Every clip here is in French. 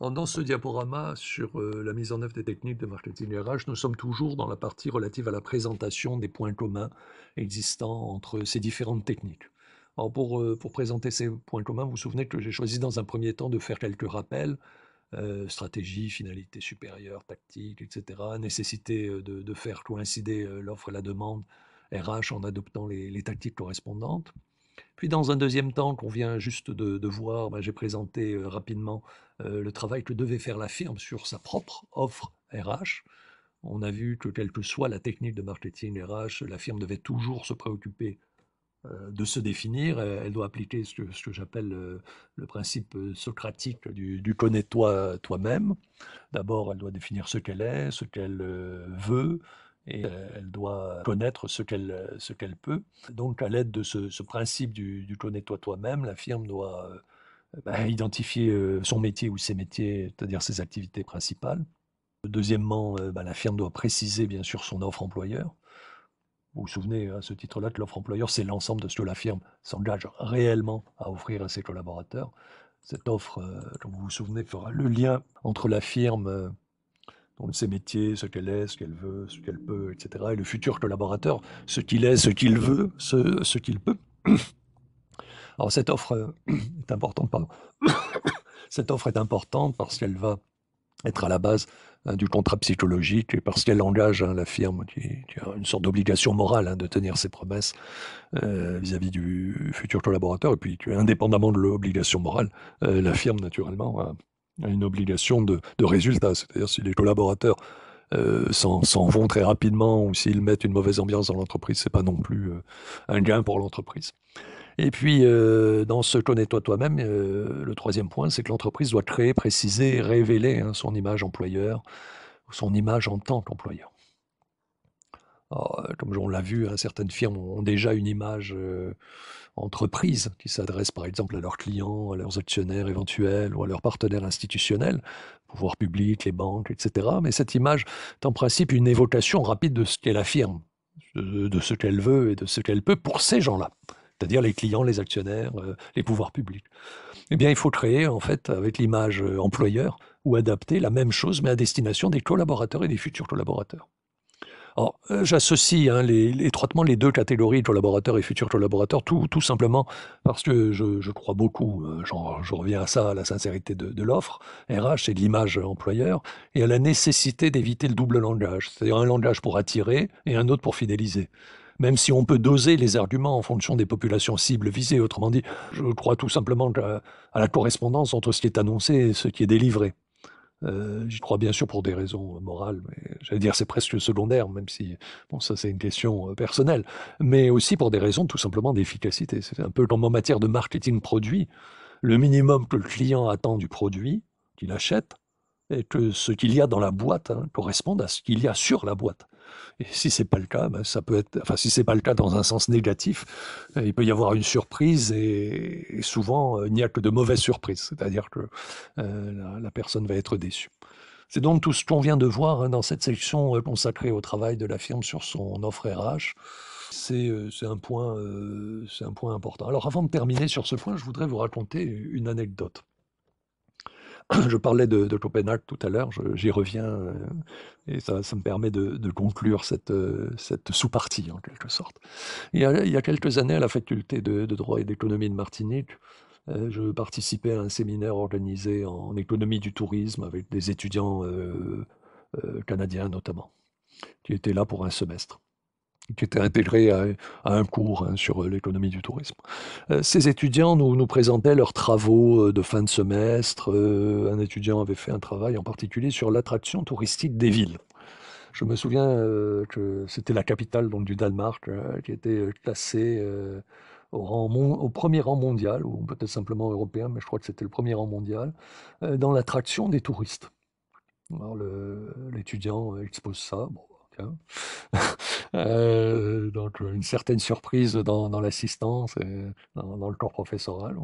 Dans ce diaporama sur euh, la mise en œuvre des techniques de marketing RH, nous sommes toujours dans la partie relative à la présentation des points communs existants entre ces différentes techniques. Euh, pour présenter ces points communs, vous vous souvenez que j'ai choisi dans un premier temps de faire quelques rappels, euh, stratégie, finalité supérieure, tactique, etc., nécessité de, faire coïncider l'offre et la demande RH en adoptant les tactiques correspondantes. Puis dans un deuxième temps, qu'on vient juste de, voir, ben, j'ai présenté euh, rapidement euh, le travail que devait faire la firme sur sa propre offre RH. On a vu que quelle que soit la technique de marketing RH, la firme devait toujours se préoccuper euh, de se définir. Elle doit appliquer ce que, j'appelle le, principe socratique du, du connais-toi toi-même. D'abord, elle doit définir ce qu'elle est, ce qu'elle veut, et euh, elle doit connaître ce qu'elle ce qu'elle peut. Donc, à l'aide de ce, principe du, connais-toi toi-même, la firme doit euh, bah, identifier euh, son métier ou ses métiers, c'est-à-dire ses activités principales. Deuxièmement, bah, la firme doit préciser bien sûr son offre employeur. Vous vous souvenez à ce titre-là que l'offre employeur, c'est l'ensemble de ce que la firme s'engage réellement à offrir à ses collaborateurs. Cette offre, comme vous vous souvenez, fera le lien entre la firme donc ses métiers, ce qu'elle est, ce qu'elle veut, ce qu'elle peut, etc. Et le futur collaborateur, ce qu'il est, ce qu'il veut, ce, qu'il peut. Alors cette offre euh, est importante, pardon. cette offre est importante parce qu'elle va être à la base hein, du contrat psychologique et parce qu'elle engage hein, la firme qui, a une sorte d'obligation morale hein, de tenir ses promesses euh, vis-à-vis du futur collaborateur. Et puis, indépendamment de l'obligation morale, euh, la firme, naturellement, une obligation de, résultat. C'est-à-dire si les collaborateurs euh, s'en vont très rapidement ou s'ils mettent une mauvaise ambiance dans l'entreprise, c'est pas non plus euh, un gain pour l'entreprise. Et puis, euh, dans ce connais-toi toi-même, le troisième point, c'est que l'entreprise doit créer, préciser, révéler hein, son image employeur, son image en tant qu'employeur. Comme on l'a vu, hein, certaines firmes ont déjà une image entreprises qui s'adressent par exemple à leurs clients, à leurs actionnaires éventuels ou à leurs partenaires institutionnels, pouvoir public, les banques, etc. Mais cette image est en principe une évocation rapide de ce qu'est la firme, de, ce qu'elle veut et de ce qu'elle peut pour ces gens-là, c'est-à-dire les clients, les actionnaires, euh, les pouvoirs publics. Eh bien, il faut créer, en fait, avec l'image euh, employeur, ou adapter la même chose, mais à destination des collaborateurs et des futurs collaborateurs. Alors, euh, j'associe hein, étroitement les deux catégories, collaborateurs et futurs collaborateurs, tout, simplement parce que je, crois beaucoup, euh, je reviens à ça, à la sincérité de, l'offre, RH, de l'image employeur, et à la nécessité d'éviter le double langage, c'est-à-dire un langage pour attirer et un autre pour fidéliser même si on peut doser les arguments en fonction des populations cibles visées. Autrement dit, je crois tout simplement à la correspondance entre ce qui est annoncé et ce qui est délivré. Euh, j'y crois bien sûr pour des raisons morales, mais j'allais dire c'est presque secondaire, même si bon ça c'est une question euh, personnelle, mais aussi pour des raisons tout simplement d'efficacité. C'est un peu comme en matière de marketing produit, le minimum que le client attend du produit qu'il achète, et que ce qu'il y a dans la boîte hein, corresponde à ce qu'il y a sur la boîte. Et si c'est pas le cas, ben, ça peut être, enfin si c'est pas le cas dans un sens négatif, euh, il peut y avoir une surprise et, souvent euh, il n'y a que de mauvaises surprises, c'est-à-dire que euh, la, personne va être déçue. C'est donc tout ce qu'on vient de voir hein, dans cette section consacrée au travail de la firme sur son offre RH. C'est un, point, un point important. Alors avant de terminer sur ce point, je voudrais vous raconter une anecdote. Je parlais de, Copenhague tout à l'heure, j'y reviens, euh, et ça, me permet de, conclure cette, euh, cette sous-partie en quelque sorte. Il y, a, il y, a, quelques années, à la faculté de, droit et d'économie de Martinique, euh, je participais à un séminaire organisé en économie du tourisme avec des étudiants canadiens notamment, qui étaient là pour un semestre qui était intégré à, un cours hein, sur euh, l'économie du tourisme. Euh, ces étudiants nous, nous, présentaient leurs travaux euh, de fin de semestre. un étudiant avait fait un travail en particulier sur l'attraction touristique des villes. Je me souviens que c'était la capitale donc, du Danemark qui était classée au, premier rang mondial, ou peut-être simplement européen, mais je crois que c'était le premier rang mondial, dans l'attraction des touristes. L'étudiant expose ça. euh, donc une certaine surprise dans, l'assistance et dans, le corps professoral.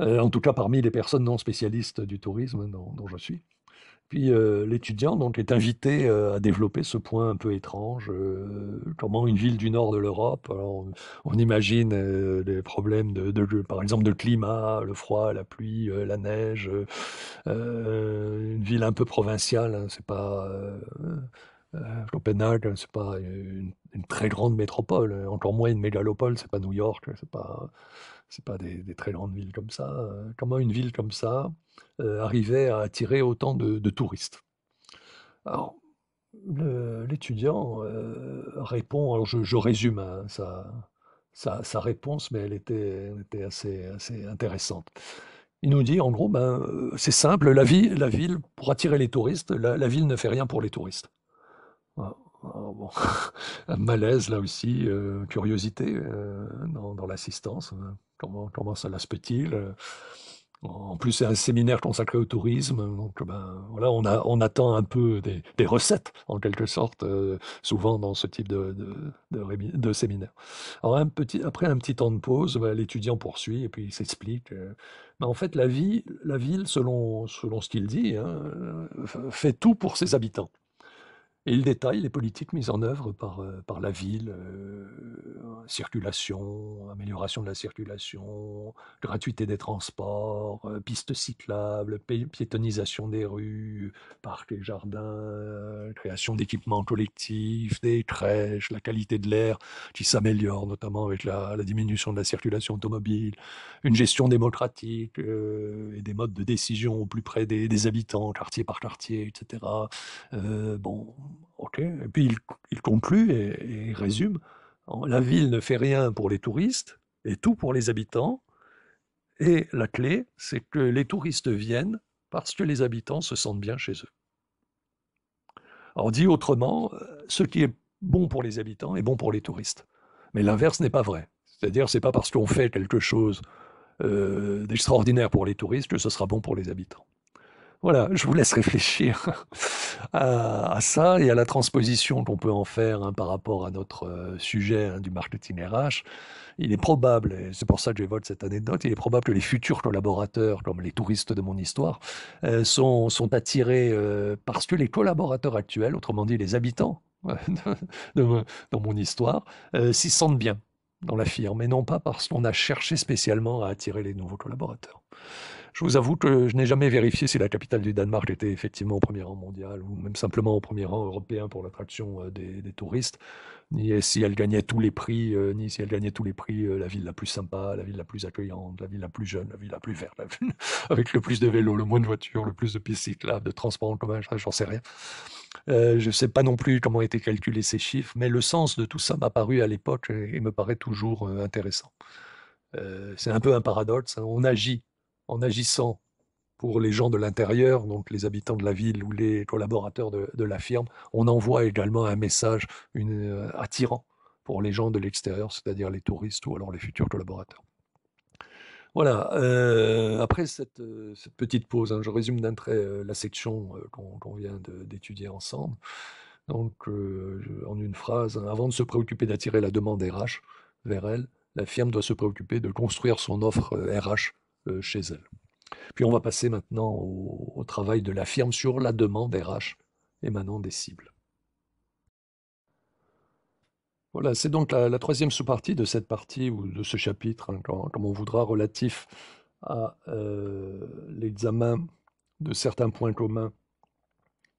Euh, en tout cas parmi les personnes non spécialistes du tourisme dont, je suis. Puis euh, l'étudiant donc est invité euh, à développer ce point un peu étrange, euh, comment une ville du nord de l'Europe, on, imagine des problèmes de, par exemple de climat, le froid, la pluie, la neige, une ville un peu provinciale, hein, c'est pas Copenhague, c'est pas une, très grande métropole, encore moins une mégalopole, c'est pas New York, c'est pas c'est pas des, très grandes villes comme ça. comment une ville comme ça euh, arrivait à attirer autant de, touristes? Alors, l'étudiant euh, répond, alors je, résume hein, sa, réponse, mais elle était, était assez, assez, intéressante. Il nous dit, en gros, ben, euh, c'est simple, la ville, pour attirer les touristes, la, ville ne fait rien pour les touristes. un malaise là aussi, curiosité dans, dans l'assistance. Hein. Comment, cela se peut-il en plus, c'est un séminaire consacré au tourisme, donc ben, voilà, on, attend un peu des, recettes, en quelque sorte, euh, souvent dans ce type de, séminaire. Après un petit temps de pause, ben, l'étudiant poursuit et puis il s'explique. Euh, ben, en fait, la, ville, selon, selon ce qu'il dit, hein, fait tout pour ses habitants. Il détaille les politiques mises en œuvre par, euh, par la ville, euh, circulation, amélioration de la circulation, gratuité des transports, euh, pistes cyclables, piétonisation des rues, parcs et jardins, création d'équipements collectifs, des crèches, la qualité de l'air qui s'améliore notamment avec la, diminution de la circulation automobile, une gestion démocratique et des modes de décision au plus près des, habitants, quartier par quartier, etc. bon, Et puis il, conclut et, résume la ville ne fait rien pour les touristes et tout pour les habitants. Et la clé, c'est que les touristes viennent parce que les habitants se sentent bien chez eux. Alors dit autrement, ce qui est bon pour les habitants est bon pour les touristes. Mais l'inverse n'est pas vrai. C'est-à-dire, c'est pas parce qu'on fait quelque chose euh, d'extraordinaire pour les touristes que ce sera bon pour les habitants. Voilà, je vous laisse réfléchir à, ça et à la transposition qu'on peut en faire hein, par rapport à notre euh, sujet hein, du marketing RH. Il est probable, et c'est pour ça que j'évoque cette anecdote, il est probable que les futurs collaborateurs, comme les touristes de mon histoire, euh, sont, attirés euh, parce que les collaborateurs actuels, autrement dit les habitants de, dans mon histoire, s'y sentent bien dans la firme, et non pas parce qu'on a cherché spécialement à attirer les nouveaux collaborateurs. Je vous avoue que je n'ai jamais vérifié si la capitale du Danemark était effectivement au premier rang mondial ou même simplement au premier rang européen pour l'attraction euh, des, touristes, ni si elle gagnait tous les prix, euh, ni si elle gagnait tous les prix, euh, la ville la plus sympa, la ville la plus accueillante, la ville la plus jeune, la ville la plus verte, avec le plus de vélos, le moins de voitures, le plus de pistes de transports en commun, j'en sais rien. je ne sais pas non plus comment étaient calculés ces chiffres, mais le sens de tout ça m'a paru à l'époque et, me paraît toujours intéressant. c'est un peu un paradoxe. Hein. On agit en agissant pour les gens de l'intérieur, donc les habitants de la ville ou les collaborateurs de, la firme, on envoie également un message euh, attirant pour les gens de l'extérieur, c'est-à-dire les touristes ou alors les futurs collaborateurs. Voilà, euh, après cette, euh, petite pause, hein, je résume d'un trait la section qu'on vient d'étudier ensemble. Donc, en une phrase, hein, avant de se préoccuper d'attirer la demande RH vers elle, la firme doit se préoccuper de construire son offre RH chez elle. Puis on va passer maintenant au, travail de la firme sur la demande RH émanant des cibles. Voilà, c'est donc la, troisième sous-partie de cette partie ou de ce chapitre, hein, comme, on voudra, relatif à euh, l'examen de certains points communs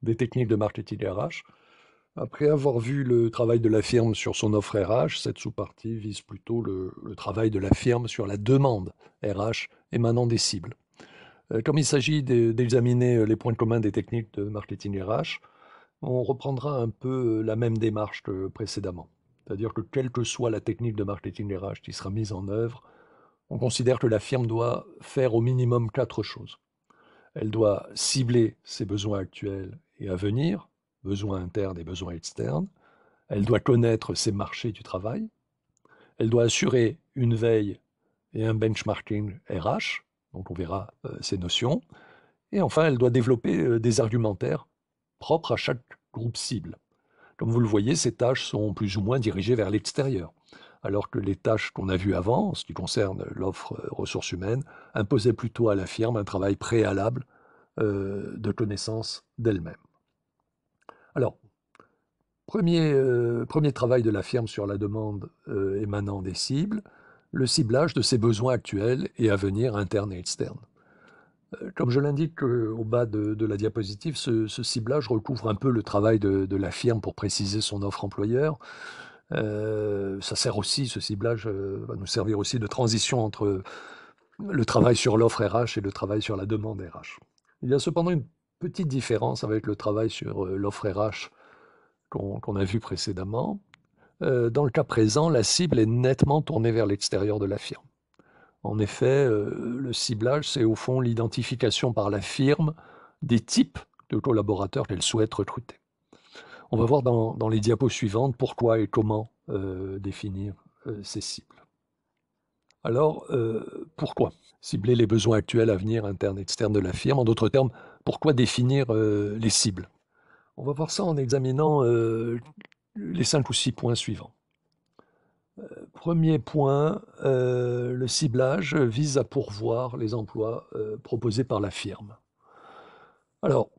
des techniques de marketing RH. Après avoir vu le travail de la firme sur son offre RH, cette sous-partie vise plutôt le, travail de la firme sur la demande RH émanant des cibles. Euh, comme il s'agit d'examiner euh, les points communs des techniques de marketing RH, on reprendra un peu euh, la même démarche que précédemment. C'est-à-dire que quelle que soit la technique de marketing RH qui sera mise en œuvre, on considère que la firme doit faire au minimum quatre choses. Elle doit cibler ses besoins actuels et à venir, besoins internes et besoins externes. Elle doit connaître ses marchés du travail. Elle doit assurer une veille et un benchmarking RH, donc on verra euh, ces notions. Et enfin, elle doit développer euh, des argumentaires propres à chaque groupe cible. Comme vous le voyez, ces tâches sont plus ou moins dirigées vers l'extérieur, alors que les tâches qu'on a vues avant, en ce qui concerne l'offre euh, ressources humaines, imposaient plutôt à la firme un travail préalable de connaissance d'elle-même. Alors, premier, travail de la firme sur la demande émanant des cibles, le ciblage de ses besoins actuels et à venir internes et externes. Comme je l'indique au bas de, la diapositive, ce, ciblage recouvre un peu le travail de, la firme pour préciser son offre employeur. ça sert aussi, ce ciblage va nous servir aussi de transition entre le travail sur l'offre RH et le travail sur la demande RH. Il y a cependant une petite différence avec le travail sur l'offre RH qu'on a vu précédemment. dans le cas présent, la cible est nettement tournée vers l'extérieur de la firme. En effet, euh, le ciblage, c'est au fond l'identification par la firme des types de collaborateurs qu'elle souhaite recruter. On va voir dans, les diapos suivantes pourquoi et comment euh, définir euh, ces cibles. Alors, pourquoi cibler les besoins actuels à venir, internes, externes de la firme? En d'autres termes, pourquoi définir les cibles? On va voir ça en examinant les cinq ou six points suivants. Premier point, euh, le ciblage vise à pourvoir les emplois euh, proposés par la firme. Alors,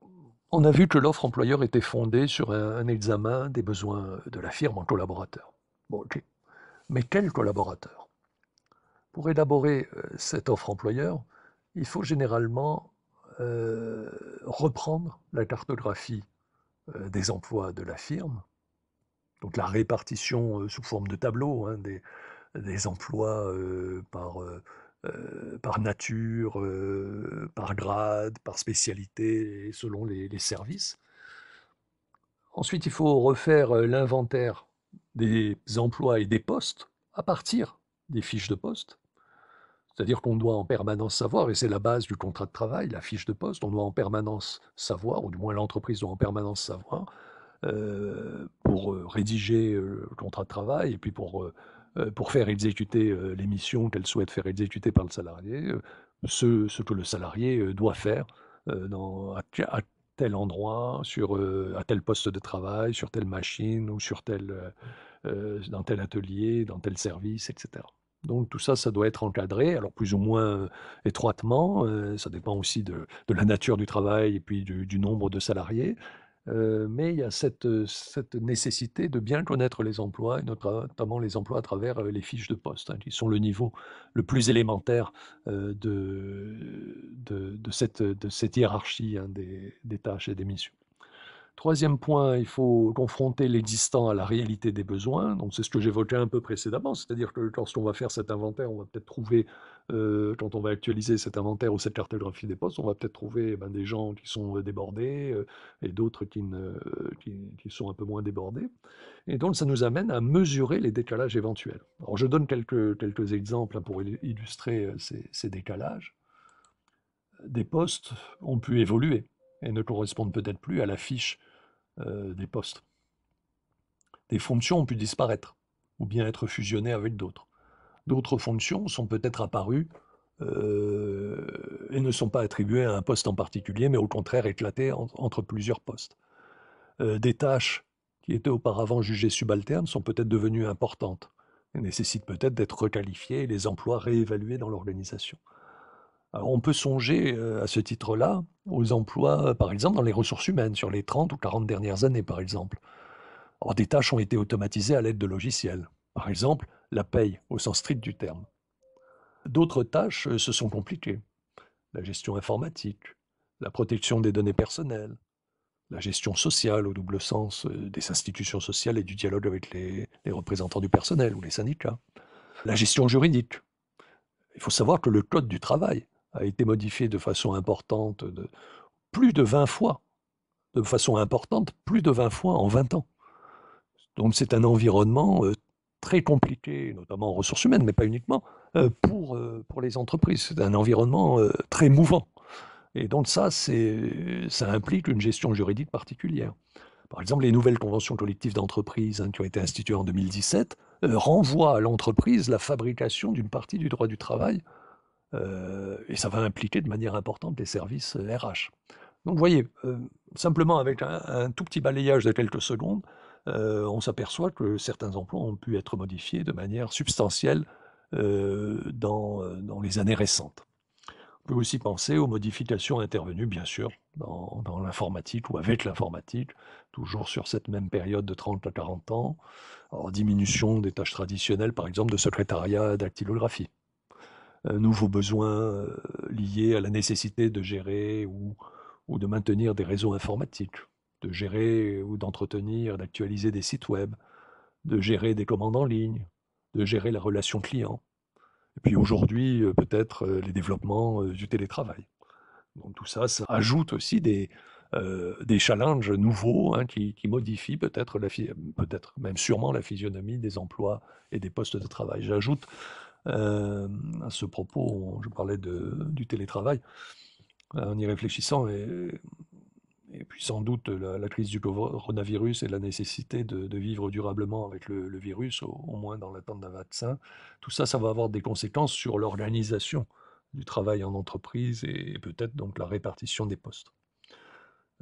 on a vu que l'offre employeur était fondée sur un, examen des besoins de la firme en collaborateur. Bon, Mais quel collaborateur? Pour élaborer euh, cette offre employeur, il faut généralement reprendre la cartographie des emplois de la firme donc la répartition sous forme de tableau hein, des, emplois par, par nature, par grade, par spécialité selon les, services. Ensuite, il faut refaire l'inventaire des emplois et des postes à partir des fiches de poste. C'est-à-dire qu'on doit en permanence savoir, et c'est la base du contrat de travail, la fiche de poste, on doit en permanence savoir, ou du moins l'entreprise doit en permanence savoir, euh, pour euh, rédiger euh, le contrat de travail et puis pour, pour faire exécuter les missions qu'elle souhaite faire exécuter par le salarié, ce, que le salarié doit faire dans, à, tel endroit, sur, à tel poste de travail, sur telle machine ou sur tel, dans tel atelier, dans tel service, etc. Donc tout ça, ça doit être encadré, alors plus ou moins étroitement, ça dépend aussi de, la nature du travail et puis du, nombre de salariés, mais il y a cette, nécessité de bien connaître les emplois, et notamment les emplois à travers les fiches de poste, hein, qui sont le niveau le plus élémentaire de, cette, hiérarchie hein, des tâches et des missions. Troisième point, il faut confronter l'existant à la réalité des besoins. Donc c'est ce que j'évoquais un peu précédemment, c'est-à-dire que lorsqu'on va faire cet inventaire, on va peut-être trouver, euh, quand on va actualiser cet inventaire ou cette cartographie des postes, on va peut-être trouver eh ben, des gens qui sont euh, débordés euh, et d'autres qui, sont un peu moins débordés. Et donc ça nous amène à mesurer les décalages éventuels. Alors je donne quelques, quelques exemples pour illustrer ces décalages. Des postes ont pu évoluer et ne correspondent peut-être plus à la fiche euh, des postes. Des fonctions ont pu disparaître, ou bien être fusionnées avec d'autres. D'autres fonctions sont peut-être apparues euh, et ne sont pas attribuées à un poste en particulier, mais au contraire éclatées entre plusieurs postes. Euh, des tâches qui étaient auparavant jugées subalternes sont peut-être devenues importantes et nécessitent peut-être d'être requalifiées et les emplois réévalués dans l'organisation on peut songer à ce titre-là aux emplois, par exemple, dans les ressources humaines, sur les 30 ou 40 dernières années, par exemple. Or, des tâches ont été automatisées à l'aide de logiciels. Par exemple, la paye, au sens strict du terme. D'autres tâches se sont compliquées. La gestion informatique, la protection des données personnelles, la gestion sociale au double sens des institutions sociales et du dialogue avec les représentants du personnel ou les syndicats, la gestion juridique. Il faut savoir que le Code du travail a été modifié de façon importante, plus de 20 fois, de façon importante, plus de 20 fois en 20 ans. Donc c'est un environnement euh, très compliqué, notamment en ressources humaines, mais pas uniquement, euh, pour, euh, pour les entreprises. C'est un environnement très mouvant. Et donc ça, ça implique une gestion juridique particulière. Par exemple, les nouvelles conventions collectives d'entreprise hein, qui ont été instituées en 2017 renvoient à l'entreprise la fabrication d'une partie du droit du travail et ça va impliquer de manière importante les services RH. Euh, Donc vous voyez, euh, simplement avec un, tout petit balayage de quelques secondes, on s'aperçoit que certains emplois ont pu être modifiés de manière substantielle dans, les années récentes. On peut aussi penser aux modifications intervenues, bien sûr, dans, l'informatique ou avec l'informatique, toujours sur cette même période de 30 à 40 ans. Alors, diminution des tâches traditionnelles, par exemple, de secrétariat, dactylographie. Nouveaux besoins euh, liés à la nécessité de gérer ou, de maintenir des réseaux informatiques, de gérer ou d'entretenir, d'actualiser des sites web, de gérer des commandes en ligne, de gérer la relation client. Et puis aujourd'hui, euh, peut-être euh, les développements euh, du télétravail. Donc tout ça, ça ajoute aussi des, des challenges nouveaux hein, qui, modifient peut-être, peut-être même sûrement la physionomie des emplois et des postes de travail. J'ajoute à ce propos, je parlais du télétravail, en y réfléchissant, et puis sans doute la, crise du coronavirus et la nécessité de, vivre durablement avec le, virus, au, moins dans l'attente d'un vaccin, tout ça, ça va avoir des conséquences sur l'organisation du travail en entreprise et, peut-être donc la répartition des postes.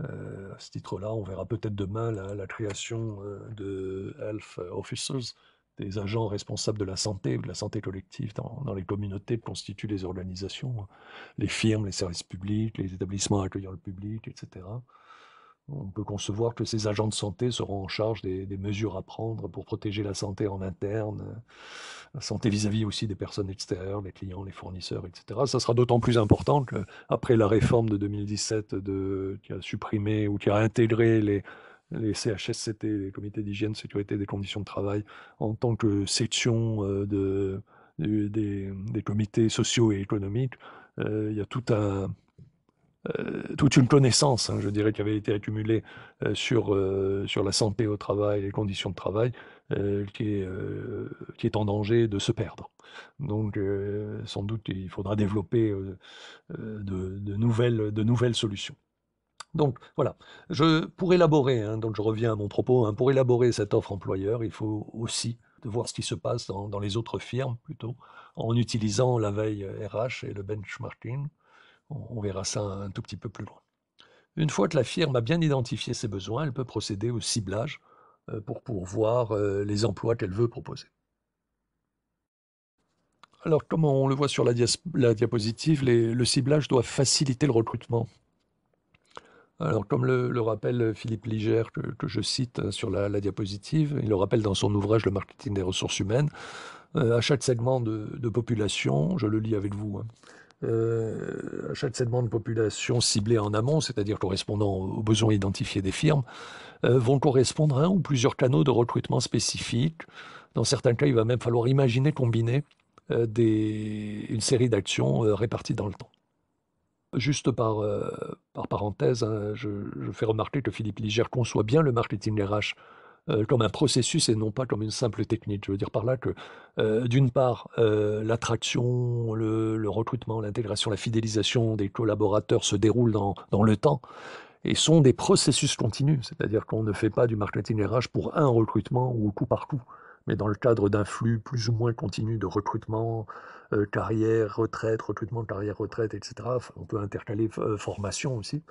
Euh, à ce titre-là, on verra peut-être demain la, création euh, de health officers, des agents responsables de la santé de la santé collective dans, les communautés constituent les organisations, les firmes, les services publics, les établissements accueillant le public, etc. On peut concevoir que ces agents de santé seront en charge des, mesures à prendre pour protéger la santé en interne, la santé vis-à-vis aussi des personnes extérieures, les clients, les fournisseurs, etc. Ça sera d'autant plus important qu'après la réforme de 2017 de, qui a supprimé ou qui a intégré les, les CHSCT, les comités d'hygiène, sécurité des conditions de travail, en tant que section euh, de, des, comités sociaux et économiques, euh, il y a euh, toute une connaissance, hein, je dirais, qui avait été accumulée sur, sur la santé au travail, les conditions de travail, qui, est, qui est en danger de se perdre. Donc, sans doute, il faudra développer de, nouvelles, de nouvelles solutions. Donc voilà, pour élaborer, hein, donc je reviens à mon propos, hein, pour élaborer cette offre employeur, il faut aussi voir ce qui se passe dans, les autres firmes plutôt, en utilisant la veille RH et le benchmarking, on verra ça un tout petit peu plus loin. Une fois que la firme a bien identifié ses besoins, elle peut procéder au ciblage euh, pour pourvoir euh, les emplois qu'elle veut proposer. Alors, comme on le voit sur la, diapositive, le ciblage doit faciliter le recrutement. Alors, comme le, rappelle Philippe Liger, que, je cite euh, sur la, diapositive, il le rappelle dans son ouvrage Le marketing des ressources humaines, à chaque segment de, population, je le lis avec vous, hein, euh, à chaque segment de population ciblé en amont, c'est-à-dire correspondant aux besoins identifiés des firmes, euh, vont correspondre un ou plusieurs canaux de recrutement spécifiques. Dans certains cas, il va même falloir imaginer combiner euh, des, une série d'actions réparties dans le temps. Juste par, par parenthèse, hein, je, fais remarquer que Philippe Liger conçoit bien le marketing RH euh, comme un processus et non pas comme une simple technique. Je veux dire par là que, euh, d'une part, euh, l'attraction, le, recrutement, l'intégration, la fidélisation des collaborateurs se déroulent dans, dans le temps et sont des processus continus, c'est-à-dire qu'on ne fait pas du marketing RH pour un recrutement ou coup par coup, mais dans le cadre d'un flux plus ou moins continu de recrutement, carrière, retraite, recrutement, carrière, retraite, etc. on peut intercaler formation aussi.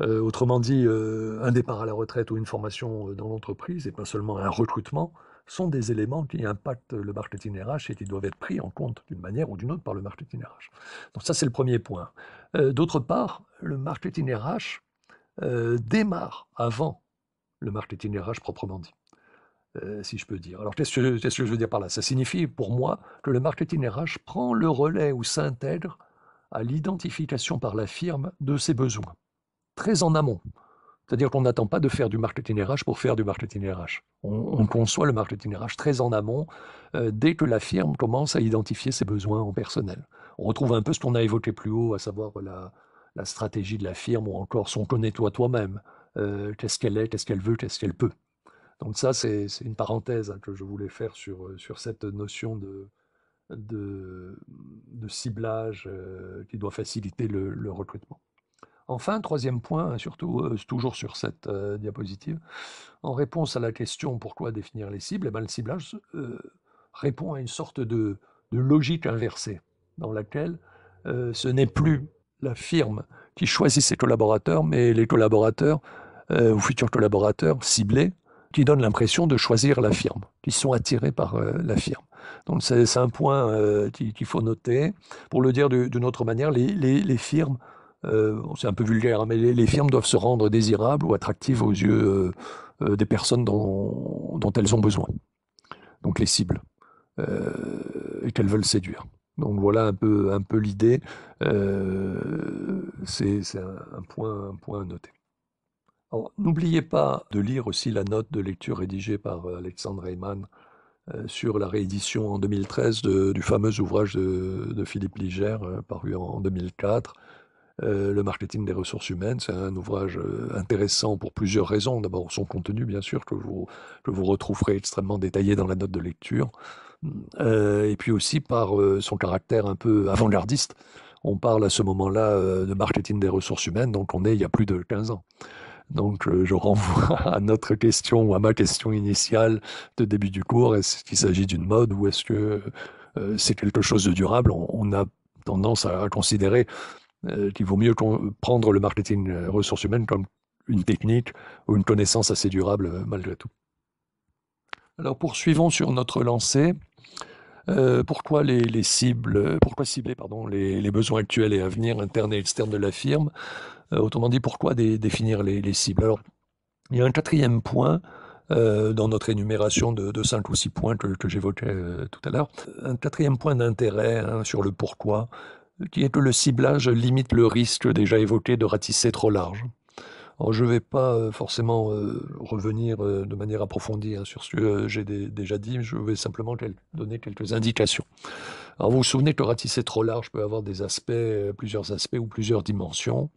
Euh, autrement dit, euh, un départ à la retraite ou une formation euh, dans l'entreprise, et pas seulement un recrutement, sont des éléments qui impactent le marketing RH et qui doivent être pris en compte d'une manière ou d'une autre par le marketing RH. Donc ça, c'est le premier point. D'autre part, le marketing RH démarre avant le marketing RH proprement dit. Si je peux dire. Alors, qu'est-ce que, qu'est-ce que je veux dire par là? Ça signifie pour moi que le marketing RH prend le relais ou s'intègre à l'identification par la firme de ses besoins très en amont. C'est-à-dire qu'on n'attend pas de faire du marketing RH pour faire du marketing RH. On, conçoit le marketing RH très en amont, euh, dès que la firme commence à identifier ses besoins en personnel. On retrouve un peu ce qu'on a évoqué plus haut, à savoir la, stratégie de la firme ou encore son connais-toi toi-même. Euh, qu'est-ce qu'elle est, qu'est-ce qu'elle veut, qu'est-ce qu'elle peut? Donc ça, c'est une parenthèse hein, que je voulais faire sur, euh, sur cette notion de, de, ciblage qui doit faciliter le recrutement. Enfin, troisième point, surtout euh, toujours sur cette euh, diapositive, en réponse à la question pourquoi définir les cibles, eh ben, le ciblage euh, répond à une sorte de, logique inversée, dans laquelle ce n'est plus la firme qui choisit ses collaborateurs, mais les collaborateurs ou futurs collaborateurs ciblés qui donnent l'impression de choisir la firme, qui sont attirés par euh, la firme. Donc c'est un point euh, qu'il faut noter. Pour le dire d'une autre manière, les, firmes, euh, c'est un peu vulgaire, hein, mais les, firmes doivent se rendre désirables ou attractives aux yeux des personnes dont, elles ont besoin. Donc les cibles, qu'elles veulent séduire. Donc voilà un peu, un peu l'idée. c'est un, point, un point à noter. N'oubliez pas de lire aussi la note de lecture rédigée par euh, Alexandre Heyman euh, sur la réédition en 2013 du fameux ouvrage de, Philippe Ligère, euh, paru en 2004. le marketing des ressources humaines, c'est un ouvrage intéressant pour plusieurs raisons. D'abord son contenu, bien sûr, que vous, que vous retrouverez extrêmement détaillé dans la note de lecture. et puis aussi par son caractère un peu avant-gardiste. On parle à ce moment-là de marketing des ressources humaines, donc on est il y a plus de 15 ans. Donc, euh, je renvoie à notre question ou à ma question initiale de début du cours. Est-ce qu'il s'agit d'une mode ou est-ce que euh, c'est quelque chose de durable? On, a tendance à, considérer euh, qu'il vaut mieux prendre le marketing ressources humaines comme une technique ou une connaissance assez durable malgré tout. Alors, poursuivons sur notre lancée. pourquoi les, cibles, pourquoi cibler les, les, besoins actuels et à venir internes et externes de la firme? Autrement dit, pourquoi définir les, cibles? Alors, il y a un quatrième point euh, dans notre énumération de, cinq ou six points que, j'évoquais euh, tout à l'heure. Un quatrième point d'intérêt hein, sur le pourquoi, qui est que le ciblage limite le risque déjà évoqué de ratisser trop large. Alors, je ne vais pas forcément revenir de manière approfondie hein, sur ce que j'ai déjà dit, je vais simplement donner quelques indications. Alors, vous vous souvenez que ratisser trop large peut avoir des aspects, plusieurs aspects ou plusieurs dimensions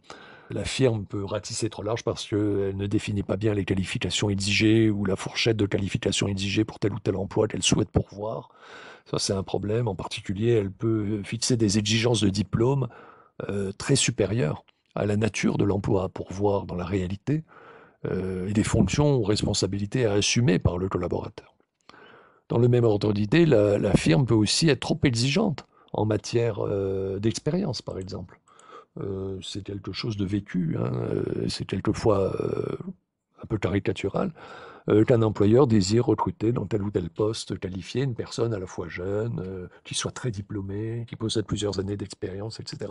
la firme peut ratisser trop large parce qu'elle ne définit pas bien les qualifications exigées ou la fourchette de qualifications exigées pour tel ou tel emploi qu'elle souhaite pourvoir. Ça, c'est un problème. En particulier, elle peut fixer des exigences de diplôme euh, très supérieures à la nature de l'emploi à pourvoir dans la réalité euh, et des fonctions ou responsabilités à assumer par le collaborateur. Dans le même ordre d'idée, la, firme peut aussi être trop exigeante en matière euh, d'expérience, par exemple. Euh, c'est quelque chose de vécu, hein, euh, c'est quelquefois euh, un peu caricatural, qu'un employeur désire recruter dans tel ou tel poste qualifié une personne à la fois jeune, qui soit très diplômée, qui possède plusieurs années d'expérience, etc.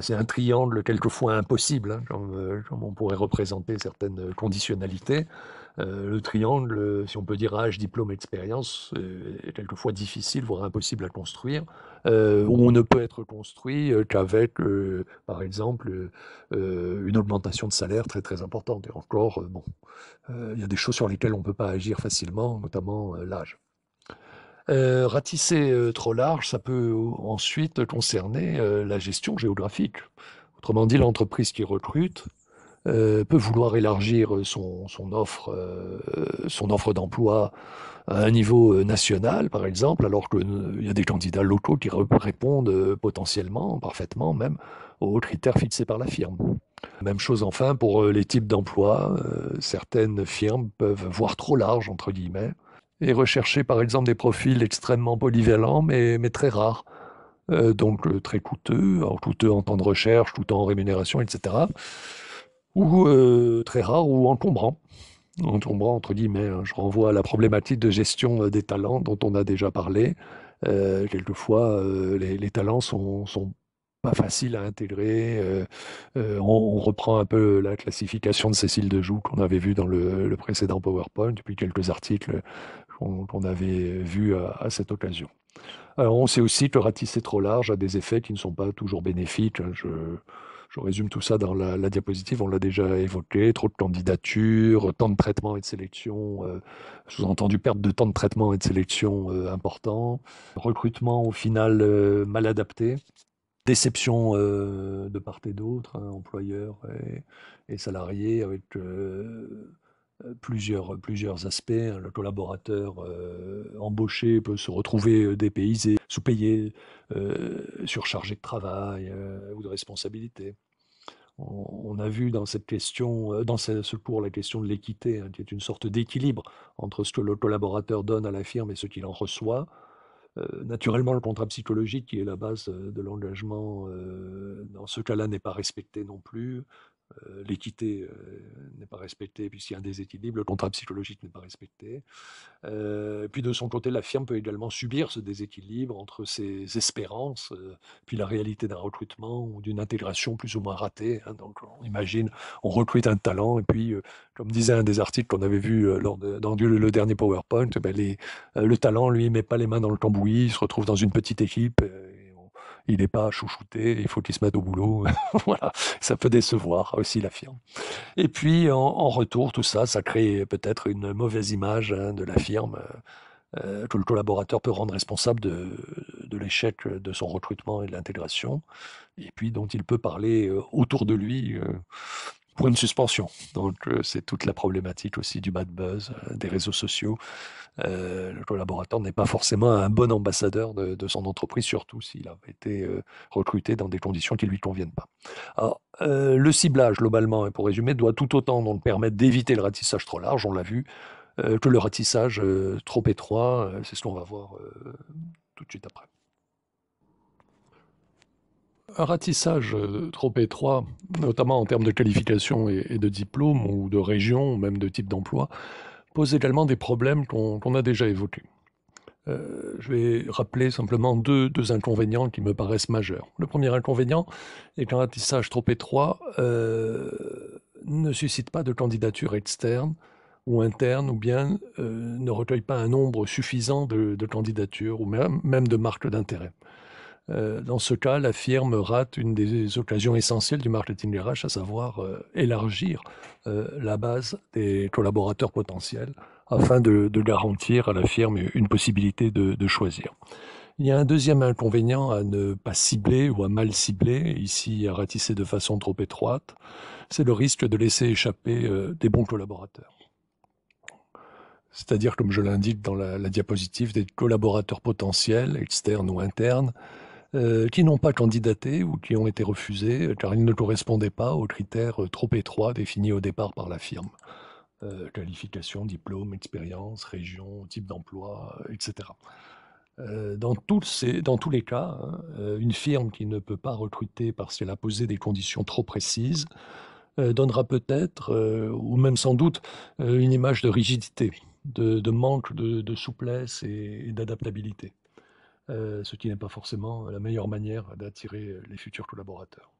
c'est un triangle quelquefois impossible, hein, comme, on pourrait représenter certaines conditionnalités. Le triangle, si on peut dire âge, diplôme, expérience, est quelquefois difficile, voire impossible à construire. Euh, où on ne peut être construit euh, qu'avec, euh, par exemple, une augmentation de salaire très très importante. Et encore, bon, il y a des choses sur lesquelles on ne peut pas agir facilement, notamment l'âge. ratisser trop large, ça peut ensuite concerner la gestion géographique. Autrement dit, l'entreprise qui recrute peut vouloir élargir son, son offre, son offre d'emploi à un niveau euh, national, par exemple, alors qu'il euh, y a des candidats locaux qui répondent euh, potentiellement, parfaitement même, aux critères fixés par la firme. Même chose enfin pour les types d'emplois. Certaines firmes peuvent voir trop large, entre guillemets, et rechercher par exemple des profils extrêmement polyvalents, mais, très rares. donc très coûteux, coûteux en temps de recherche, tout en rémunération, etc. Ou très rares ou encombrants en tombant entre guillemets. Hein. Je renvoie à la problématique de gestion euh, des talents dont on a déjà parlé. Euh, quelquefois, euh, les, talents sont, sont pas faciles à intégrer. on, reprend un peu la classification de Cécile Dejoux qu'on avait vu dans le, précédent PowerPoint, depuis quelques articles qu'on avait vus à, cette occasion. Alors, on sait aussi que ratisser trop large a des effets qui ne sont pas toujours bénéfiques. Hein. Je, je résume tout ça dans la, diapositive, on l'a déjà évoqué, trop de candidatures, temps de traitement et de sélection, euh, sous-entendu perte de temps de traitement et de sélection euh, important, recrutement au final euh, mal adapté, déception de part et d'autre, hein, employeurs et, salariés avec plusieurs, plusieurs aspects. Hein. Le collaborateur embauché peut se retrouver dépaysé, sous-payé, surchargé de travail ou de responsabilité. On, a vu dans cette question, dans ce, cours, la question de l'équité, hein, qui est une sorte d'équilibre entre ce que le collaborateur donne à la firme et ce qu'il en reçoit. naturellement, le contrat psychologique, qui est la base de l'engagement, dans ce cas-là, n'est pas respecté non plus. Euh, l'équité euh, n'est pas respectée puisqu'il y a un déséquilibre, le contrat psychologique n'est pas respecté. Euh, puis de son côté, la firme peut également subir ce déséquilibre entre ses espérances, puis la réalité d'un recrutement ou d'une intégration plus ou moins ratée. Hein. Donc on imagine, on recrute un talent et puis, comme disait un des articles qu'on avait vu lors dans le dernier PowerPoint, ben les, le talent, lui, met pas les mains dans le cambouis, il se retrouve dans une petite équipe il n'est pas chouchouté, il faut qu'il se mette au boulot. voilà, ça peut décevoir aussi la firme. Et puis en, retour, tout ça, ça crée peut-être une mauvaise image hein, de la firme euh, que le collaborateur peut rendre responsable de, l'échec de son recrutement et de l'intégration, et puis dont il peut parler euh, autour de lui euh, pour une suspension. Donc euh, c'est toute la problématique aussi du bad buzz, euh, des réseaux sociaux. Euh, le collaborateur n'est pas forcément un bon ambassadeur de, son entreprise, surtout s'il a été recruté dans des conditions qui ne lui conviennent pas. Alors, le ciblage, globalement, et pour résumer, doit tout autant donc permettre d'éviter le ratissage trop large, on l'a vu, que le ratissage trop étroit. c'est ce qu'on va voir tout de suite après. Un ratissage euh, trop étroit, notamment en termes de qualification et, de diplôme, ou de région, ou même de type d'emploi, pose également des problèmes qu'on a déjà évoqués. Euh, je vais rappeler simplement deux, inconvénients qui me paraissent majeurs. Le premier inconvénient est qu'un ratissage trop étroit euh, ne suscite pas de candidature externe ou interne, ou bien ne recueille pas un nombre suffisant de, candidatures, ou même, même de marques d'intérêt. Euh, dans ce cas, la firme rate une des occasions essentielles du marketing RH, à savoir euh, élargir euh, la base des collaborateurs potentiels afin de, garantir à la firme une possibilité de, choisir. Il y a un deuxième inconvénient à ne pas cibler ou à mal cibler, ici à ratisser de façon trop étroite, c'est le risque de laisser échapper des bons collaborateurs. C'est-à-dire, comme je l'indique dans la, la diapositive, des collaborateurs potentiels, externes ou internes, euh, qui n'ont pas candidaté ou qui ont été refusés euh, car ils ne correspondaient pas aux critères euh, trop étroits définis au départ par la firme. qualification, diplôme, expérience, région, type d'emploi, etc. dans, tous les cas, hein, une firme qui ne peut pas recruter parce qu'elle a posé des conditions trop précises donnera peut-être, ou même sans doute, une image de rigidité, de, manque de, souplesse et d'adaptabilité. Euh, ce qui n'est pas forcément la meilleure manière d'attirer les futurs collaborateurs.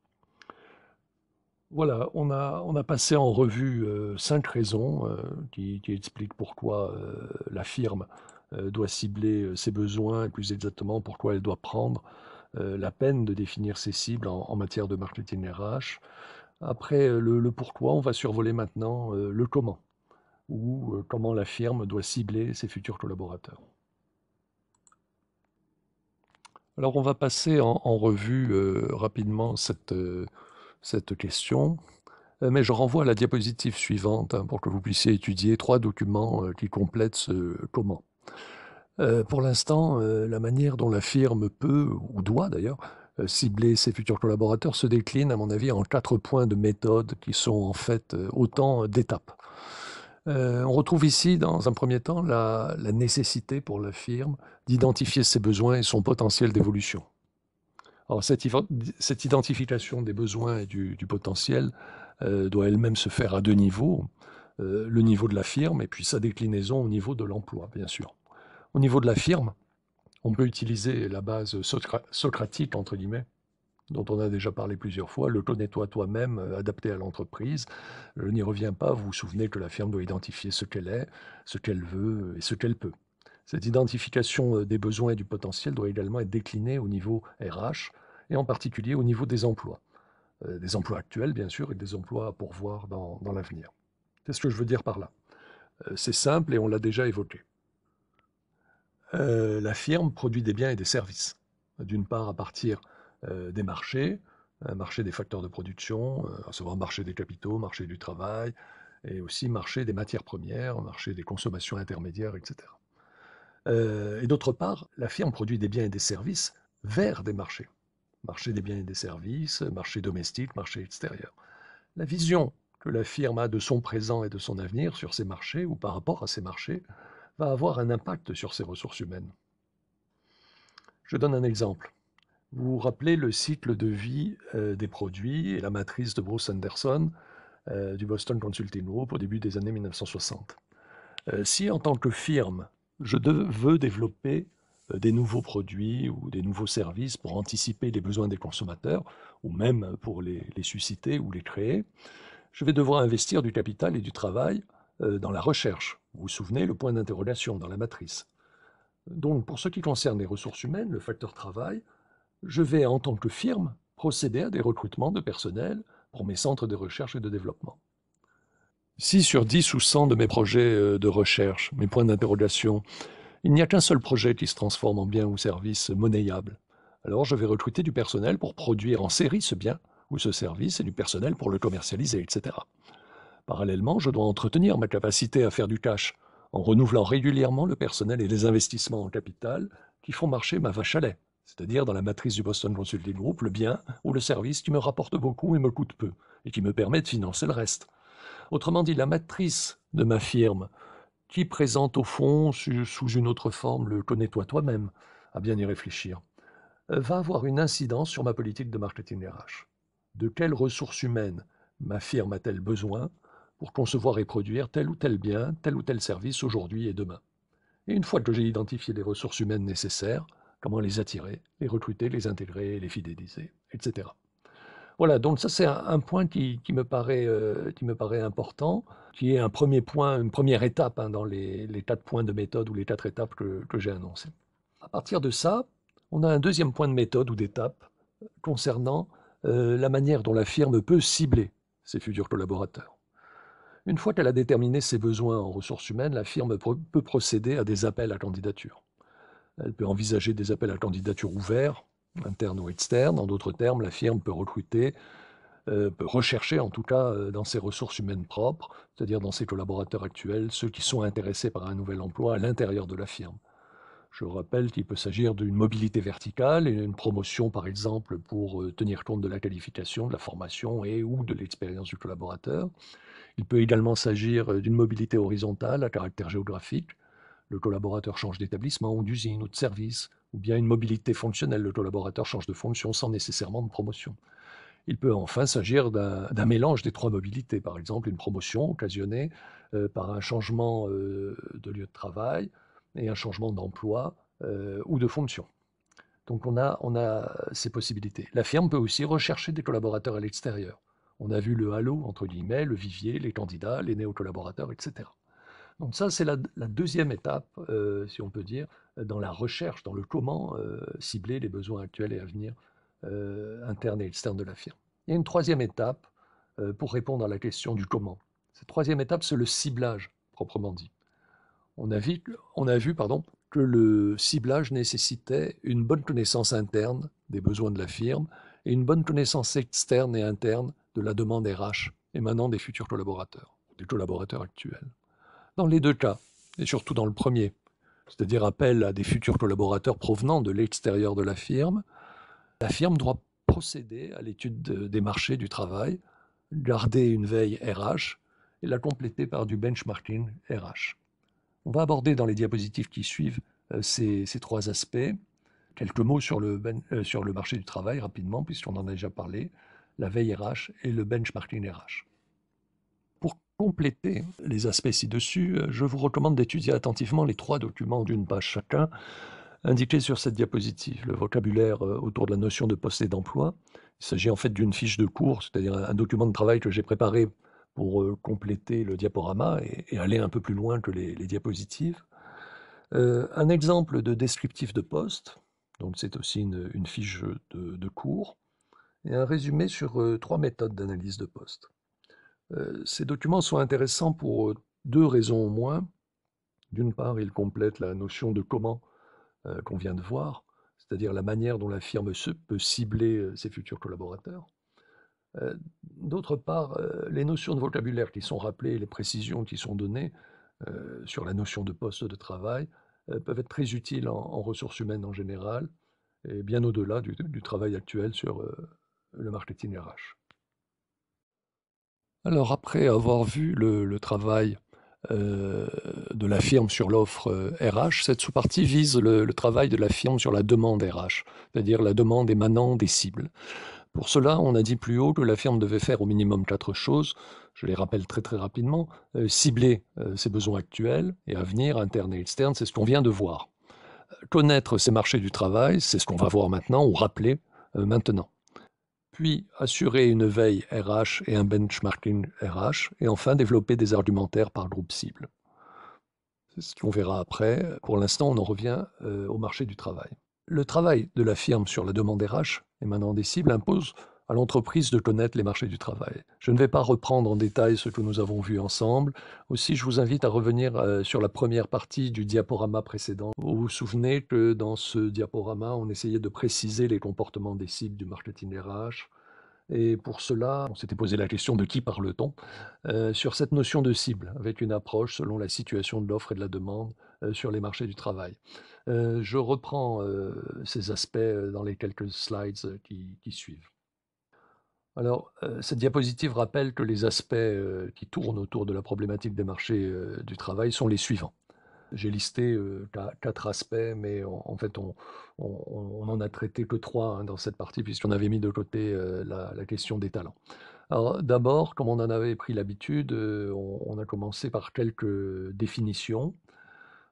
Voilà, on a, passé en revue euh, cinq raisons euh, qui, expliquent pourquoi la firme doit cibler ses besoins et plus exactement pourquoi elle doit prendre la peine de définir ses cibles en, matière de marketing RH. Après le, pourquoi, on va survoler maintenant le comment ou comment la firme doit cibler ses futurs collaborateurs. Alors on va passer en, revue euh, rapidement cette, euh, cette question, euh, mais je renvoie à la diapositive suivante hein, pour que vous puissiez étudier trois documents qui complètent ce comment. pour l'instant, la manière dont la firme peut, ou doit d'ailleurs, cibler ses futurs collaborateurs se décline, à mon avis, en quatre points de méthode qui sont en fait autant d'étapes. On retrouve ici, dans un premier temps, la, nécessité pour la firme d'identifier ses besoins et son potentiel d'évolution. Alors, cette, identification des besoins et du, potentiel euh, doit elle-même se faire à deux niveaux. Euh, le niveau de la firme et puis sa déclinaison au niveau de l'emploi, bien sûr. Au niveau de la firme, on peut utiliser la base socratique, entre guillemets, dont on a déjà parlé plusieurs fois, le connais-toi toi-même euh, adapté à l'entreprise. Je n'y reviens pas, vous vous souvenez que la firme doit identifier ce qu'elle est, ce qu'elle veut et ce qu'elle peut. Cette identification euh, des besoins et du potentiel doit également être déclinée au niveau RH et en particulier au niveau des emplois. Euh, des emplois actuels, bien sûr, et des emplois à pourvoir dans, l'avenir. C'est ce que je veux dire par là. C'est simple et on l'a déjà évoqué. la firme produit des biens et des services. D'une part, à partir euh, des marchés, marché des facteurs de production, euh, à savoir marché des capitaux, marché du travail, et aussi marché des matières premières, marché des consommations intermédiaires, etc. Euh, et d'autre part, la firme produit des biens et des services vers des marchés. Marché des biens et des services, marché domestique, marché extérieur. La vision que la firme a de son présent et de son avenir sur ces marchés ou par rapport à ces marchés va avoir un impact sur ses ressources humaines. Je donne un exemple. Vous vous rappelez le cycle de vie des produits et la matrice de Bruce Anderson du Boston Consulting Group au début des années 1960. si en tant que firme, je veux développer des nouveaux produits ou des nouveaux services pour anticiper les besoins des consommateurs, ou même pour les, susciter ou les créer, je vais devoir investir du capital et du travail dans la recherche. Vous vous souvenez, le point d'interrogation dans la matrice. Donc, pour ce qui concerne les ressources humaines, le facteur travail, je vais, en tant que firme, procéder à des recrutements de personnel pour mes centres de recherche et de développement. Si sur 10 ou 100 de mes projets de recherche, mes points d'interrogation, il n'y a qu'un seul projet qui se transforme en bien ou service monnayable. Alors je vais recruter du personnel pour produire en série ce bien ou ce service et du personnel pour le commercialiser, etc. Parallèlement, je dois entretenir ma capacité à faire du cash en renouvelant régulièrement le personnel et les investissements en capital qui font marcher ma vache à lait, c'est-à-dire dans la matrice du Boston Consulting Group, le bien ou le service qui me rapporte beaucoup et me coûte peu, et qui me permet de financer le reste. Autrement dit, la matrice de ma firme qui présente au fond, sous une autre forme, le connais-toi toi-même, à bien y réfléchir, euh, va avoir une incidence sur ma politique de marketing RH. De quelles ressources humaines ma firme a-t-elle besoin pour concevoir et produire tel ou tel bien, tel ou tel service aujourd'hui et demain? Et une fois que j'ai identifié les ressources humaines nécessaires, comment les attirer, les recruter, les intégrer, les fidéliser, etc. Voilà, donc ça c'est un, point qui, me paraît, euh, qui me paraît important, qui est un premier point, une première étape hein, dans les, quatre points de méthode ou les quatre étapes que, j'ai annoncées. À partir de ça, on a un deuxième point de méthode ou d'étape concernant euh, la manière dont la firme peut cibler ses futurs collaborateurs. Une fois qu'elle a déterminé ses besoins en ressources humaines, la firme peut procéder à des appels à candidature. Elle peut envisager des appels à candidature ouverts, interne ou externe. En d'autres termes, la firme peut recruter, euh, peut rechercher en tout cas euh, dans ses ressources humaines propres, c'est-à-dire dans ses collaborateurs actuels, ceux qui sont intéressés par un nouvel emploi à l'intérieur de la firme. Je rappelle qu'il peut s'agir d'une mobilité verticale et une promotion, par exemple, pour euh, tenir compte de la qualification, de la formation et ou de l'expérience du collaborateur. Il peut également s'agir d'une mobilité horizontale à caractère géographique. Le collaborateur change d'établissement ou d'usine ou de service, ou bien une mobilité fonctionnelle, le collaborateur change de fonction sans nécessairement de promotion. Il peut enfin s'agir d'un mélange des trois mobilités, par exemple une promotion occasionnée euh, par un changement euh, de lieu de travail et un changement d'emploi euh, ou de fonction. Donc on a, on a ces possibilités. La firme peut aussi rechercher des collaborateurs à l'extérieur. On a vu le halo, entre guillemets, le vivier, les candidats, les néo-collaborateurs, etc. Donc ça, c'est la, deuxième étape, si on peut dire, dans la recherche, dans le comment euh, cibler les besoins actuels et à venir euh, internes et externes de la firme. Il y a une troisième étape euh, pour répondre à la question du comment. Cette troisième étape, c'est le ciblage, proprement dit. On a vu, on a vu pardon, que le ciblage nécessitait une bonne connaissance interne des besoins de la firme et une bonne connaissance externe et interne de la demande RH émanant des futurs collaborateurs, des collaborateurs actuels. Dans les deux cas, et surtout dans le premier, c'est-à-dire appel à des futurs collaborateurs provenant de l'extérieur de la firme, la firme doit procéder à l'étude des marchés du travail, garder une veille RH et la compléter par du benchmarking RH. On va aborder dans les diapositives qui suivent euh, ces, trois aspects. Quelques mots sur le, ben, euh, sur le marché du travail rapidement, puisqu'on en a déjà parlé, la veille RH et le benchmarking RH compléter les aspects ci-dessus, je vous recommande d'étudier attentivement les trois documents d'une page chacun indiqués sur cette diapositive. Le vocabulaire euh, autour de la notion de poste et d'emploi. Il s'agit en fait d'une fiche de cours, c'est-à-dire un document de travail que j'ai préparé pour euh, compléter le diaporama et, aller un peu plus loin que les, diapositives. Euh, un exemple de descriptif de poste, donc c'est aussi une, fiche de, cours, et un résumé sur trois méthodes d'analyse de poste. Euh, ces documents sont intéressants pour euh, deux raisons au moins. D'une part, ils complètent la notion de comment euh, qu'on vient de voir, c'est-à-dire la manière dont la firme peut cibler ses futurs collaborateurs. D'autre part, les notions de vocabulaire qui sont rappelées les précisions qui sont données sur la notion de poste de travail peuvent être très utiles en, ressources humaines en général et bien au-delà du, du, travail actuel sur le marketing RH. Alors après avoir vu le, travail de la firme sur l'offre RH, cette sous-partie vise le, travail de la firme sur la demande RH, c'est-à-dire la demande émanant des cibles. Pour cela, on a dit plus haut que la firme devait faire au minimum quatre choses. Je les rappelle très très rapidement. cibler ses besoins actuels et à venir, internes et externes, c'est ce qu'on vient de voir. Connaître ses marchés du travail, c'est ce qu'on va voir maintenant ou rappeler maintenant puis assurer une veille RH et un benchmarking RH, et enfin développer des argumentaires par groupe cible. C'est ce qu'on verra après. Pour l'instant, on en revient euh, au marché du travail. Le travail de la firme sur la demande RH émanant des cibles impose à l'entreprise de connaître les marchés du travail. Je ne vais pas reprendre en détail ce que nous avons vu ensemble. Aussi, je vous invite à revenir euh, sur la première partie du diaporama précédent. Vous vous souvenez que dans ce diaporama, on essayait de préciser les comportements des cibles du marketing RH. Et pour cela, on s'était posé la question de qui parle-t-on euh, sur cette notion de cible, avec une approche selon la situation de l'offre et de la demande euh, sur les marchés du travail. je reprends ces aspects dans les quelques slides qui suivent. Alors, euh, cette diapositive rappelle que les aspects euh, qui tournent autour de la problématique des marchés euh, du travail sont les suivants. J'ai listé quatre aspects, mais en, fait, on, n'en a traité que trois hein, dans cette partie, puisqu'on avait mis de côté la, question des talents. Alors, d'abord, comme on en avait pris l'habitude, on, a commencé par quelques définitions.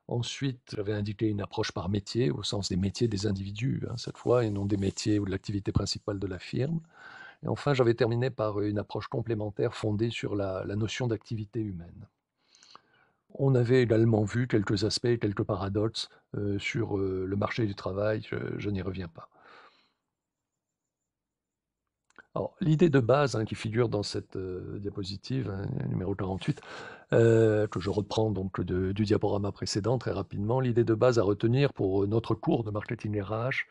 Ensuite, j'avais indiqué une approche par métier, au sens des métiers des individus, hein, cette fois, et non des métiers ou de l'activité principale de la firme. Et enfin, j'avais terminé par une approche complémentaire fondée sur la, notion d'activité humaine. On avait également vu quelques aspects, quelques paradoxes euh, sur euh, le marché du travail, je, n'y reviens pas. l'idée de base hein, qui figure dans cette euh, diapositive, hein, numéro 48, que je reprends donc du diaporama précédent très rapidement, l'idée de base à retenir pour notre cours de marketing RH,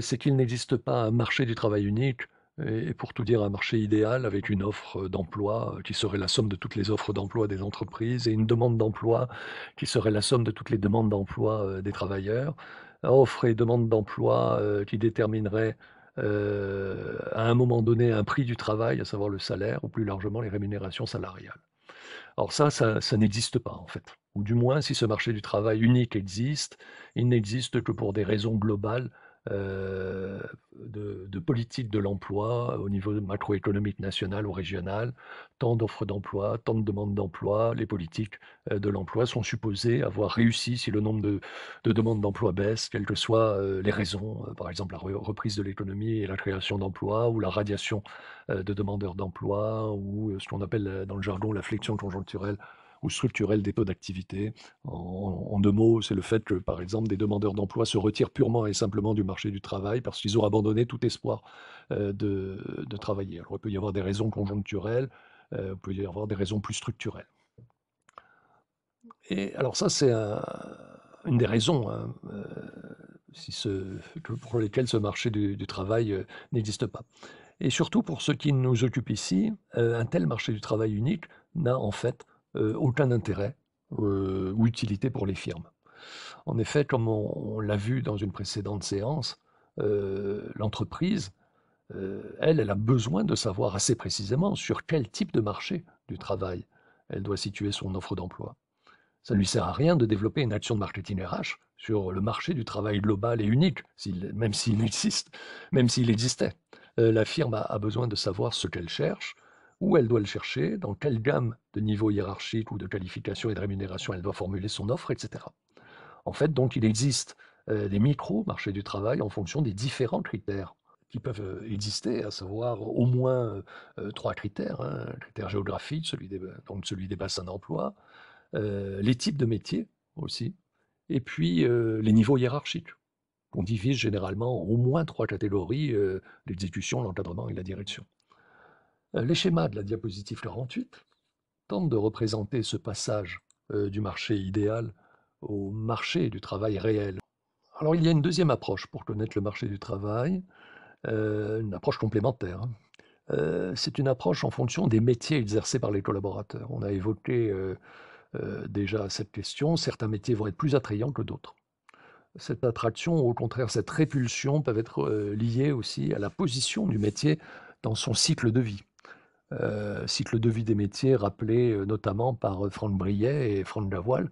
c'est qu'il n'existe pas un marché du travail unique, et pour tout dire, un marché idéal avec une offre d'emploi qui serait la somme de toutes les offres d'emploi des entreprises et une demande d'emploi qui serait la somme de toutes les demandes d'emploi euh, des travailleurs. Offre et demande d'emploi euh, qui déterminerait euh, à un moment donné un prix du travail, à savoir le salaire, ou plus largement les rémunérations salariales. Alors ça, ça n'existe pas en fait. Ou du moins, si ce marché du travail unique existe, il n'existe que pour des raisons globales euh, de, politique de l'emploi au niveau macroéconomique national ou régional, tant d'offres d'emploi, tant de demandes d'emploi, les politiques euh, de l'emploi sont supposées avoir réussi si le nombre de, demandes d'emploi baisse, quelles que soient euh, les raisons, par exemple la reprise de l'économie et la création d'emplois, ou la radiation de demandeurs d'emploi, ou ce qu'on appelle dans le jargon la flexion conjoncturelle ou structurelle des taux d'activité. En, deux mots, c'est le fait que, par exemple, des demandeurs d'emploi se retirent purement et simplement du marché du travail parce qu'ils ont abandonné tout espoir euh, de, travailler. Alors, il peut y avoir des raisons conjoncturelles, euh, il peut y avoir des raisons plus structurelles. Et alors ça, c'est une des raisons hein, euh, pour lesquelles ce marché du, travail n'existe pas. Et surtout pour ce qui nous occupe ici, un tel marché du travail unique n'a en fait aucun intérêt euh, ou utilité pour les firmes. En effet, comme on, l'a vu dans une précédente séance, euh, l'entreprise, elle, elle a besoin de savoir assez précisément sur quel type de marché du travail elle doit situer son offre d'emploi. Ça ne lui sert à rien de développer une action de marketing RH sur le marché du travail global et unique, même s'il existe, même s'il existait. la firme a, besoin de savoir ce qu'elle cherche, où elle doit le chercher, dans quelle gamme de niveau hiérarchique ou de qualification et de rémunération elle doit formuler son offre, etc. En fait, donc, il existe euh, des micro-marchés du travail en fonction des différents critères qui peuvent euh, exister, à savoir au moins euh, trois critères. Hein, critère géographique, celui des, donc celui des bassins d'emploi, les types de métiers aussi, et puis les niveaux hiérarchiques. On divise généralement en au moins trois catégories, l'exécution, l'encadrement et la direction. Euh, les schémas de la diapositive 48 tentent de représenter ce passage euh, du marché idéal au marché du travail réel. Alors il y a une deuxième approche pour connaître le marché du travail, euh, une approche complémentaire. Hein. c'est une approche en fonction des métiers exercés par les collaborateurs. On a évoqué déjà cette question, certains métiers vont être plus attrayants que d'autres. Cette attraction, au contraire, cette répulsion peuvent être liées aussi à la position du métier dans son cycle de vie. Cycle de vie des métiers rappelé notamment par Franck Briet et Franck Lavoile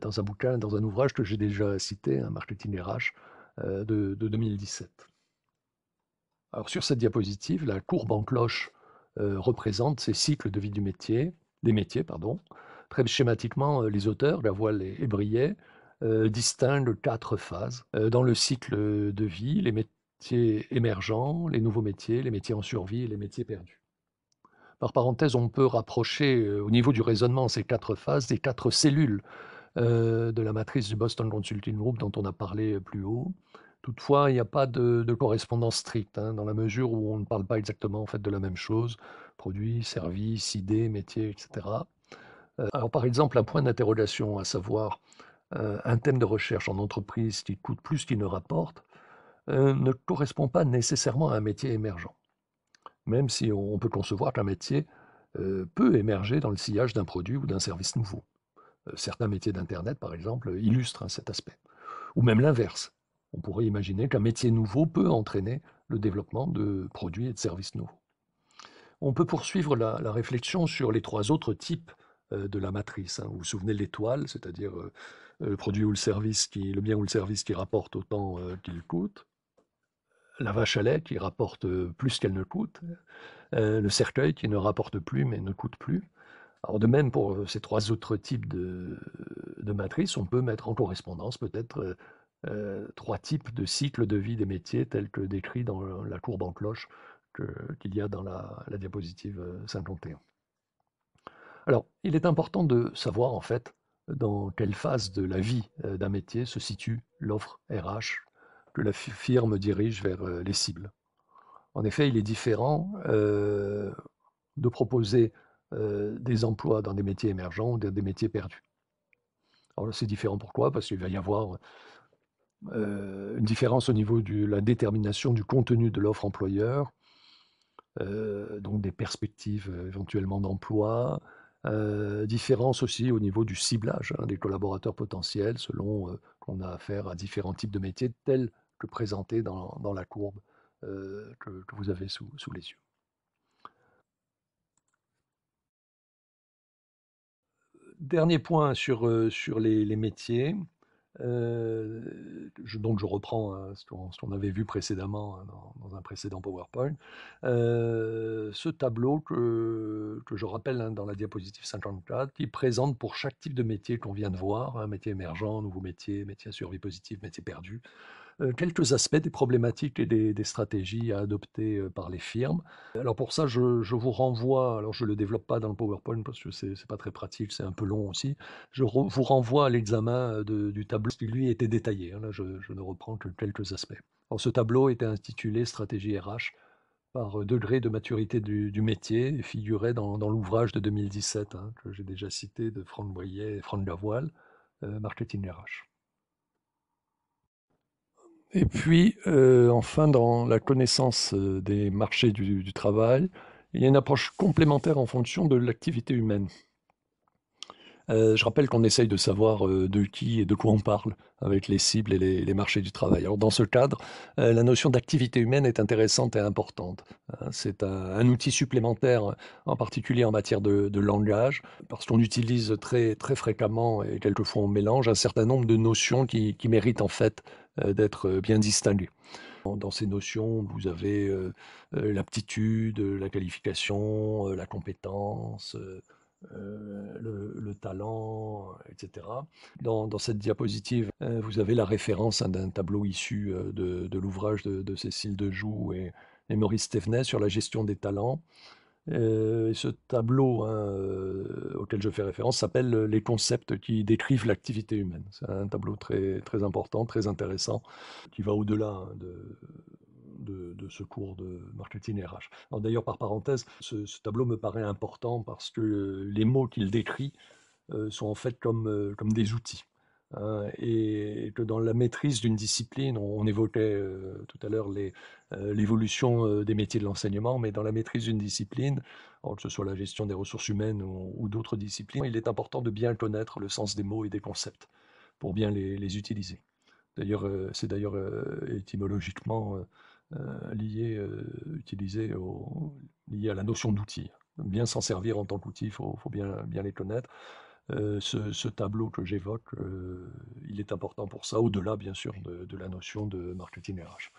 dans un bouquin, dans un ouvrage que j'ai déjà cité, un marketing RH de, de 2017. Alors sur cette diapositive, la courbe en cloche représente ces cycles de vie des métiers. Pardon. Très schématiquement, les auteurs, Lavoile et, et Briet, distinguent quatre phases. dans le cycle de vie, les métiers émergents, les nouveaux métiers, les métiers en survie et les métiers perdus. Par parenthèse, on peut rapprocher au niveau du raisonnement ces quatre phases des quatre cellules de la matrice du Boston Consulting Group dont on a parlé plus haut. Toutefois, il n'y a pas de, correspondance stricte, hein, dans la mesure où on ne parle pas exactement en fait, de la même chose, produits, services, idées, métiers, etc. alors par exemple, un point d'interrogation, à savoir un thème de recherche en entreprise qui coûte plus qu'il ne rapporte, ne correspond pas nécessairement à un métier émergent. Même si on peut concevoir qu'un métier peut émerger dans le sillage d'un produit ou d'un service nouveau. certains métiers d'Internet, par exemple, illustrent hein, cet aspect. Ou même l'inverse. On pourrait imaginer qu'un métier nouveau peut entraîner le développement de produits et de services nouveaux. On peut poursuivre la, réflexion sur les trois autres types de la matrice. Hein. Vous vous souvenez de l'étoile, c'est-à-dire le produit ou le service qui, le bien ou le service qui rapporte autant qu'il coûte, la vache à lait qui rapporte plus qu'elle ne coûte, le cercueil qui ne rapporte plus mais ne coûte plus. Alors de même pour ces trois autres types de, matrices, on peut mettre en correspondance peut-être trois types de cycles de vie des métiers tels que décrits dans la courbe en cloche qu'il y a dans la, la diapositive 51. Alors, il est important de savoir en fait dans quelle phase de la vie d'un métier se situe l'offre RH que la firme dirige vers les cibles. En effet, il est différent de proposer des emplois dans des métiers émergents ou dans des métiers perdus. Alors c'est différent pourquoi? Parce qu'il va y avoir une différence au niveau de la détermination du contenu de l'offre employeur, donc des perspectives éventuellement d'emploi, différence aussi au niveau du ciblage hein, des collaborateurs potentiels selon qu'on a affaire à différents types de métiers tels que présentés dans, la courbe que, vous avez sous, les yeux. Dernier point sur, sur les métiers. Euh, donc je reprends hein, ce qu'on avait vu précédemment hein, dans, un précédent PowerPoint. Euh, ce tableau que, je rappelle hein, dans la diapositive 54, qui présente pour chaque type de métier qu'on vient de voir, un métier émergent, nouveau métier, métier à survie positive, métier perdu, euh, quelques aspects des problématiques et des, stratégies à adopter euh, par les firmes. Alors pour ça, je, vous renvoie, alors je ne le développe pas dans le PowerPoint parce que ce n'est pas très pratique, c'est un peu long aussi, je vous renvoie à l'examen euh, du tableau qui lui était détaillé. Hein. Là, je, ne reprends que quelques aspects. Alors, ce tableau était intitulé Stratégie RH par degré de maturité du, métier et figurait dans, l'ouvrage de 2017 hein, que j'ai déjà cité de Franck Boyer et Franck Lavoile, Marketing RH. Et puis, euh, enfin, dans la connaissance euh, des marchés du, travail, il y a une approche complémentaire en fonction de l'activité humaine. Euh, je rappelle qu'on essaye de savoir de qui et de quoi on parle avec les cibles et les, marchés du travail. Alors dans ce cadre, la notion d'activité humaine est intéressante et importante. Hein. C'est un, outil supplémentaire, en particulier en matière de, langage, parce qu'on utilise très, très fréquemment et quelquefois on mélange un certain nombre de notions qui, méritent en fait d'être euh, bien distingué. Dans ces notions, vous avez euh, l'aptitude, la qualification, la compétence, le, talent, etc. Dans, cette diapositive, vous avez la référence hein, d'un tableau issu de, l'ouvrage de, Cécile Dejoux et, et Maurice Thévenet sur la gestion des talents. Euh, ce tableau hein, euh, auquel je fais référence s'appelle Les concepts qui décrivent l'activité humaine. C'est un tableau très, très important, très intéressant, qui va au-delà hein, de, de, ce cours de marketing RH. D'ailleurs, par parenthèse, ce, tableau me paraît important parce que les mots qu'il décrit euh, sont en fait comme, comme des outils. Hein, et que dans la maîtrise d'une discipline, on, évoquait euh, tout à l'heure euh, l'évolution euh, des métiers de l'enseignement, mais dans la maîtrise d'une discipline, que ce soit la gestion des ressources humaines ou, d'autres disciplines, il est important de bien connaître le sens des mots et des concepts pour bien les, utiliser. D'ailleurs, c'est d'ailleurs étymologiquement lié, utilisé lié à la notion d'outil. bien s'en servir en tant qu'outil, il faut, bien les connaître. Euh, ce, tableau que j'évoque, euh, il est important pour ça, au-delà bien sûr de, de la notion de marketing RH.